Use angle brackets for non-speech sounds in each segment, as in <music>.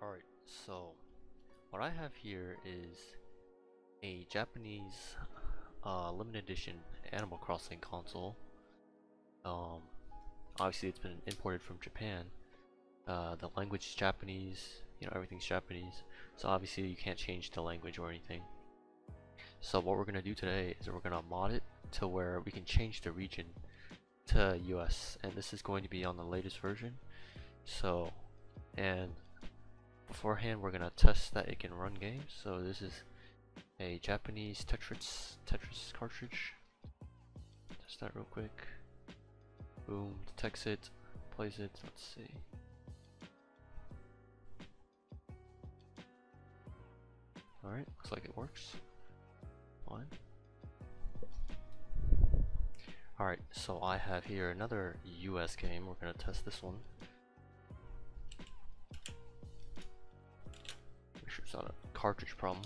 Alright, so what I have here is a Japanese uh, limited edition Animal Crossing console. Um, obviously it's been imported from Japan. Uh, the language is Japanese, you know, everything's Japanese. So obviously you can't change the language or anything. So what we're going to do today is we're going to mod it to where we can change the region to US and this is going to be on the latest version. So, and beforehand we're gonna test that it can run games. So this is a Japanese Tetris Tetris cartridge. Test that real quick. Boom detects it plays it let's see. Alright looks like it works. Fine alright so I have here another US game. We're gonna test this one It's not a cartridge problem.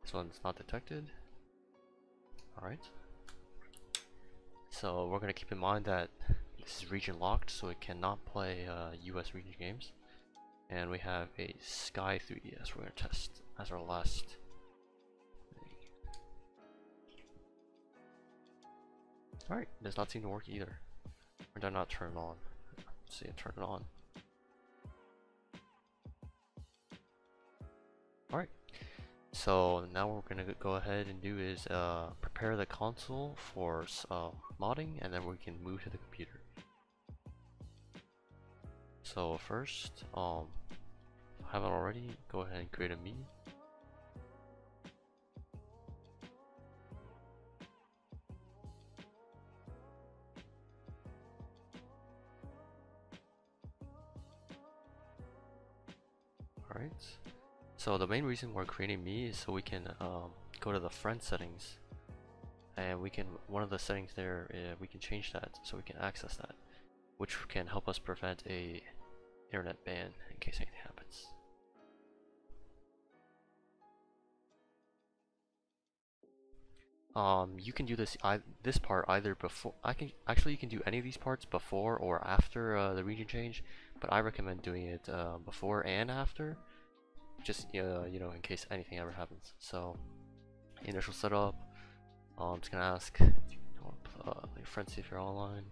This one's not detected. Alright. So we're gonna keep in mind that this is region locked, so it cannot play uh, US region games. And we have a Sky 3DS we're gonna test as our last. Alright, does not seem to work either. Or did I not turn it on? Let's see, turn it on. Alright, so now what we're going to go ahead and do is uh, prepare the console for uh, modding and then we can move to the computer. So first, um, I haven't already, go ahead and create a me. So the main reason we're creating me is so we can um, go to the friend settings and we can one of the settings there uh, we can change that so we can access that which can help us prevent a internet ban in case anything happens. Um, you can do this I, this part either before I can actually you can do any of these parts before or after uh, the region change but I recommend doing it uh, before and after just uh, you know in case anything ever happens. So initial setup um, I'm just gonna ask uh, your friends if you're online.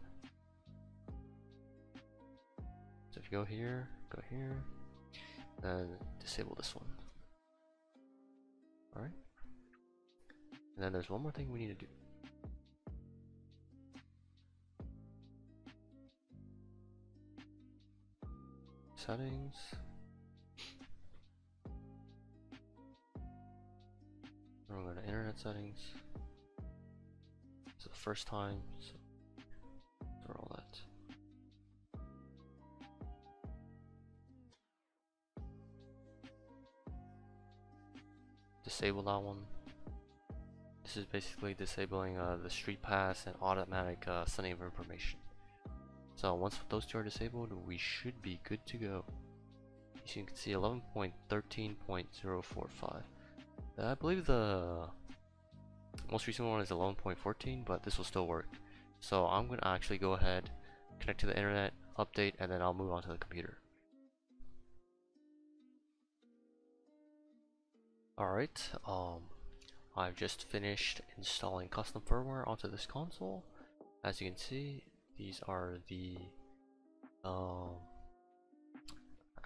So if you go here go here and disable this one. Alright. And then there's one more thing we need to do. Settings Then we're going to internet settings. It's the first time, so throw all that. Disable that one. This is basically disabling uh, the street pass and automatic uh, sending of information. So once those two are disabled, we should be good to go. As you can see 11.13.045. I believe the most recent one is 11.14, but this will still work. So I'm going to actually go ahead, connect to the internet, update, and then I'll move on to the computer. Alright, um, I've just finished installing custom firmware onto this console. As you can see, these are the um,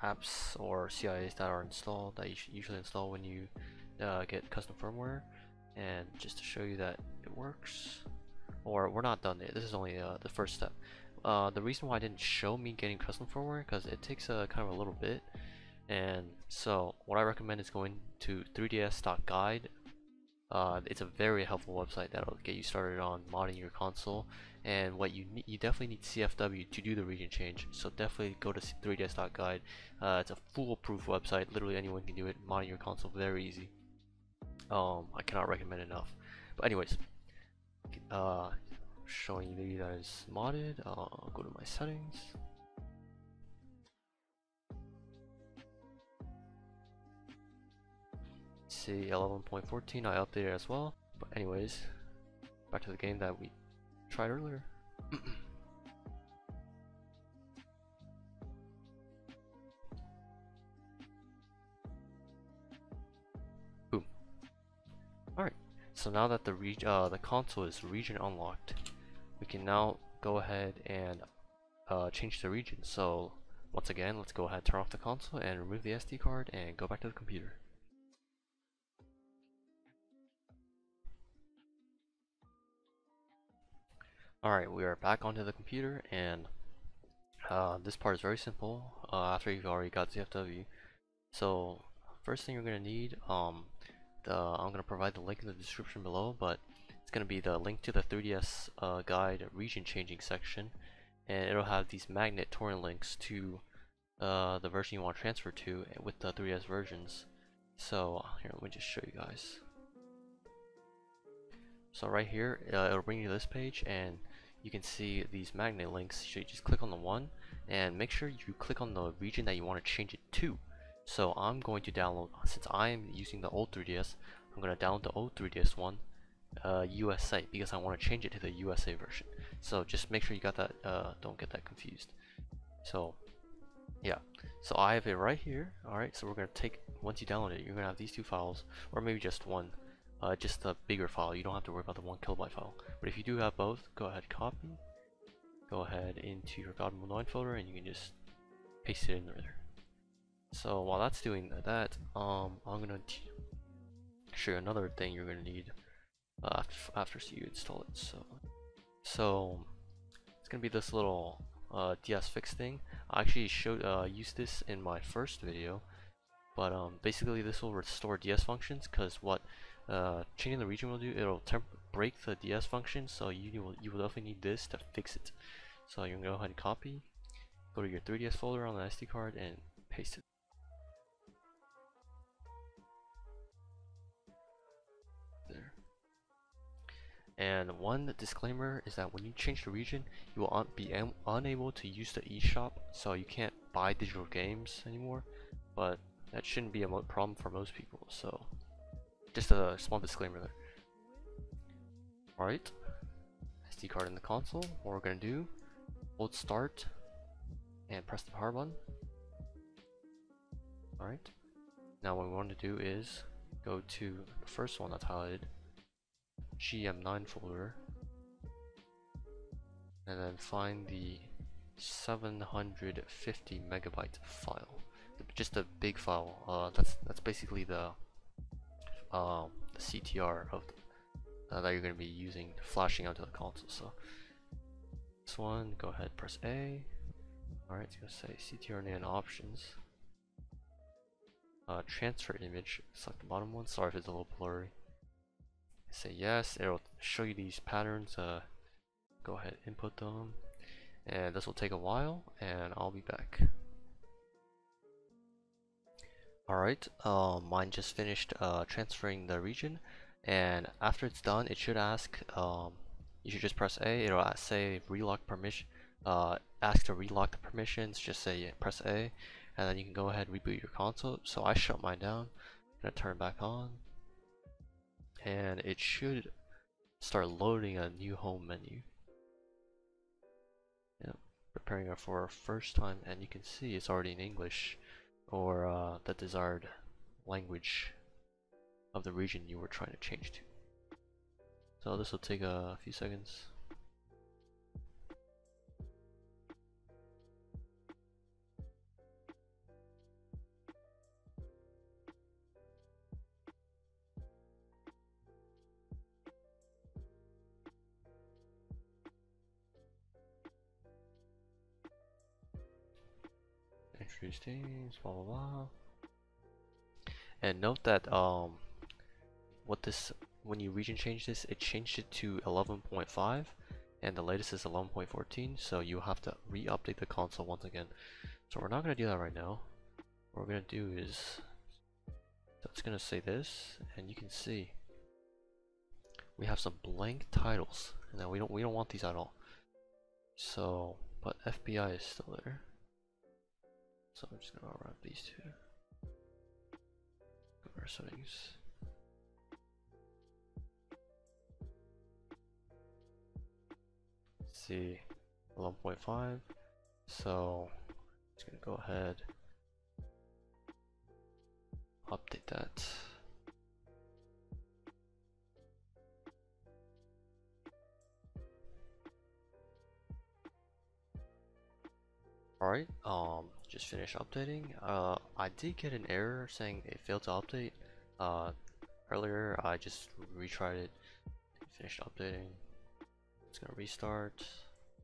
apps or CIAs that are installed that you usually install when you uh, get custom firmware and just to show you that it works. Or we're not done yet. This is only uh, the first step. Uh, the reason why I didn't show me getting custom firmware because it takes a kind of a little bit. And so what I recommend is going to 3ds.guide uh, it's a very helpful website that'll get you started on modding your console. And what you need you definitely need CFW to do the region change. So definitely go to 3ds.guide uh, it's a foolproof website. Literally anyone can do it. Modding your console very easy um, I cannot recommend enough. But anyways, uh, showing you that is modded. I'll go to my settings. see 11.14 I updated as well but anyways back to the game that we tried earlier <clears throat> so now that the reg uh, the console is region unlocked, we can now go ahead and uh, change the region. So once again, let's go ahead, turn off the console and remove the SD card and go back to the computer. Alright, we are back onto the computer and uh, this part is very simple uh, after you've already got CFW. So first thing you're going to need, um, the, I'm going to provide the link in the description below, but it's going to be the link to the 3DS uh, guide region changing section and it'll have these magnet torrent links to uh, the version you want to transfer to with the 3DS versions. So here, let me just show you guys. So right here, uh, it'll bring you to this page and you can see these magnet links. So you just click on the one and make sure you click on the region that you want to change it to. So I'm going to download, since I am using the old 3DS, I'm going to download the old 3DS one, uh, USA, because I want to change it to the USA version. So just make sure you got that, uh, don't get that confused. So yeah, so I have it right here. Alright, so we're going to take, once you download it, you're going to have these two files, or maybe just one, uh, just the bigger file. You don't have to worry about the one kilobyte file. But if you do have both, go ahead, copy, go ahead into your GodMode9 folder, and you can just paste it in there. So while that's doing that, um, I'm gonna show you another thing you're gonna need uh, after, you install it. So, so it's gonna be this little uh, DS fix thing. I actually showed uh, used this in my first video, but um, basically this will restore DS functions because what uh, changing the region will do, it'll break the DS function. So you will you will definitely need this to fix it. So you can go ahead and copy, go to your 3DS folder on the SD card and paste it. And one disclaimer is that when you change the region, you will be unable to use the eShop, so you can't buy digital games anymore. But that shouldn't be a problem for most people, so just a small disclaimer there. Alright, SD card in the console. What we're gonna do, hold start and press the power button. Alright, now what we want to do is go to the first one that's highlighted GM9 folder. And then find the 750 megabyte file. Just a big file. Uh, that's that's basically the um, the CTR of uh, that you're going to be using flashing onto the console so. This one go ahead press A. Alright it's going to say CTR and options. Uh, transfer image select the bottom one. Sorry if it's a little blurry say yes it'll show you these patterns uh, go ahead input them and this will take a while and I'll be back. Alright um, mine just finished uh, transferring the region and after it's done it should ask um, you should just press A it'll say relock permission uh, ask to relock the permissions just say press A and then you can go ahead and reboot your console. So I shut mine down I'm gonna turn back on and it should start loading a new home menu. Yep, preparing it for our first time and you can see it's already in English or uh, the desired language of the region you were trying to change to. So this will take a few seconds. Introduce teams, blah blah blah. And note that um, what this when you region change this, it changed it to 11.5, and the latest is 11.14. So you have to re-update the console once again. So we're not gonna do that right now. What we're gonna do is that's gonna say this, and you can see we have some blank titles, and then we don't we don't want these at all. So, but FBI is still there. So I'm just gonna wrap these two. Go to our settings. See 11.5. So I'm just gonna go ahead update that. Alright, um, just finished updating. Uh, I did get an error saying it failed to update. Uh, earlier I just retried it, finished updating. It's gonna restart,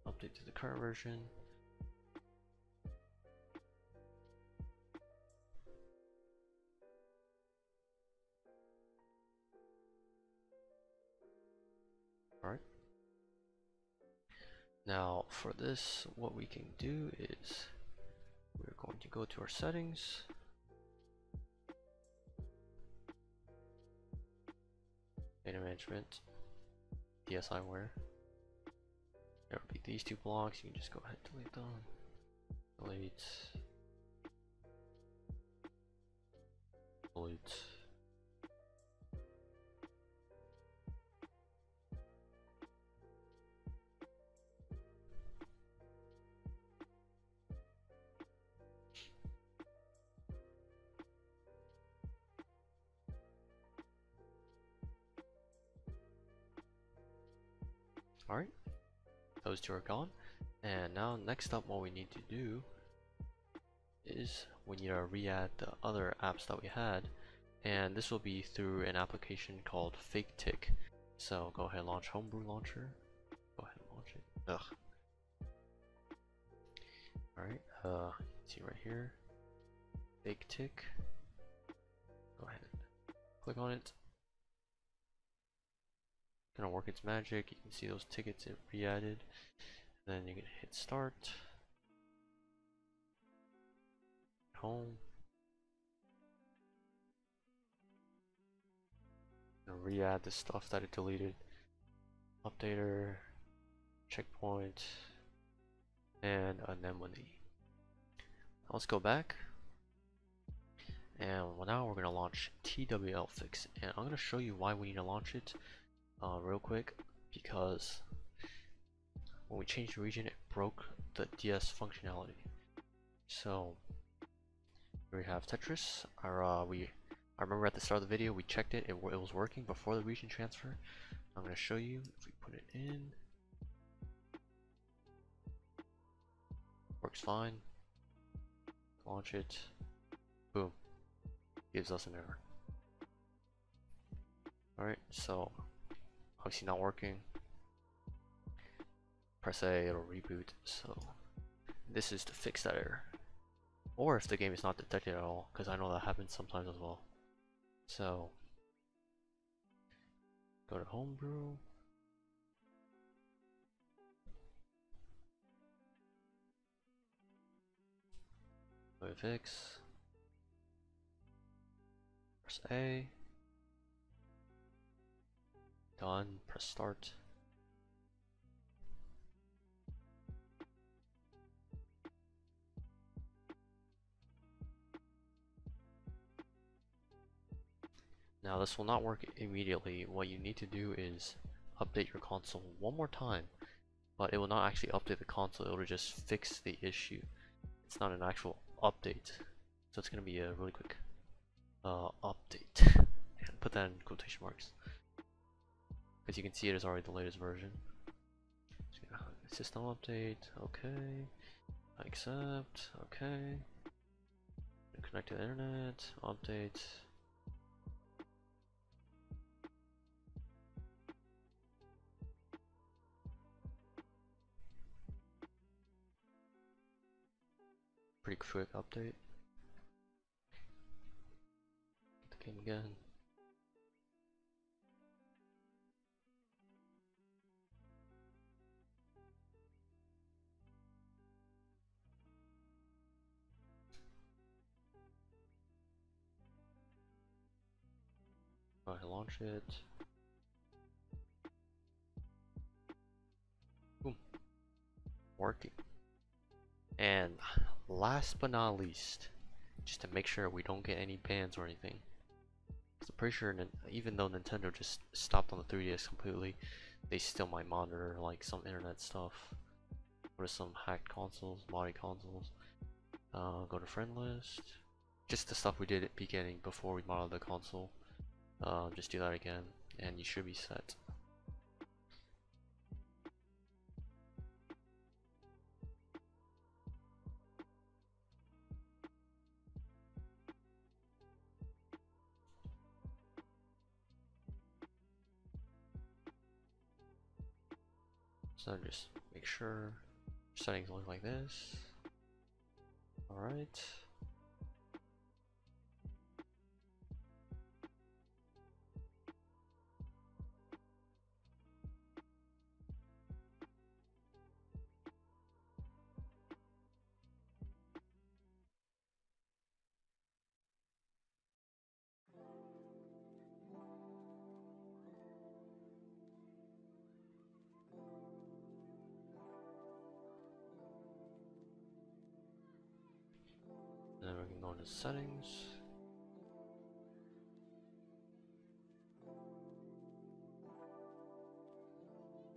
update to the current version. Alright. Now for this, what we can do is we're going to go to our settings. Data management, DSiWare. There will be these two blocks. You can just go ahead and delete them. Delete. Delete. Those two are gone. And now next up what we need to do is we need to re-add the other apps that we had and this will be through an application called faketik. So go ahead launch Homebrew Launcher. Go ahead and launch it. Ugh. Alright, uh see right here. faketik. Go ahead click on it gonna work its magic. You can see those tickets it re-added. Then you can hit start. Home. And re-add the stuff that it deleted. Updater, checkpoint, and anemone. Let's go back. And well, now we're to launch TWL Fix. And I'm to show you why we need to launch it uh, real quick because when we changed the region it broke the DS functionality. So we have Tetris. Our uh, we I remember at the start of the video we checked it. It, it was working before the region transfer. I'm gonna show you if we put it in. Works fine. Launch it. Boom. Gives us an error. Alright so obviously not working. Press A it'll reboot. So this is to fix that error. Or if the game is not detected at all because I know that happens sometimes as well. So go to homebrew. Fix. Press A Done. Press start. Now this will not work immediately. What you need to do is update your console one more time. But it will not actually update the console, it will just fix the issue. It's not an actual update. So it's going to be a really quick uh, update. <laughs> and put that in quotation marks. As you can see, it is already the latest version. System update, okay. I Accept, okay. Connect to the internet, update. Pretty quick update. the game again. Launch it. Boom. Working. And last but not least, just to make sure we don't get any bans or anything. I'm pretty sure even though Nintendo just stopped on the 3DS completely, they still might monitor like some internet stuff. Go to some hacked consoles, modded consoles. Uh, go to friend list. Just the stuff we did at beginning before we modded the console um, just do that again and you should be set So just make sure settings look like this. Alright. Settings.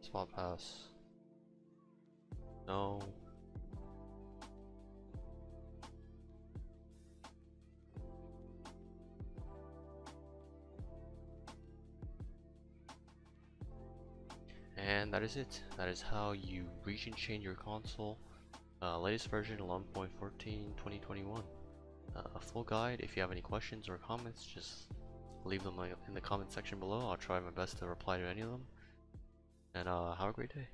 SpotPass. No. And that is it. That is how you region change your console. Uh, latest version 11.14 2021. Uh, a full guide. If you have any questions or comments, just leave them in the comment section below. I'll try my best to reply to any of them. And uh, have a great day.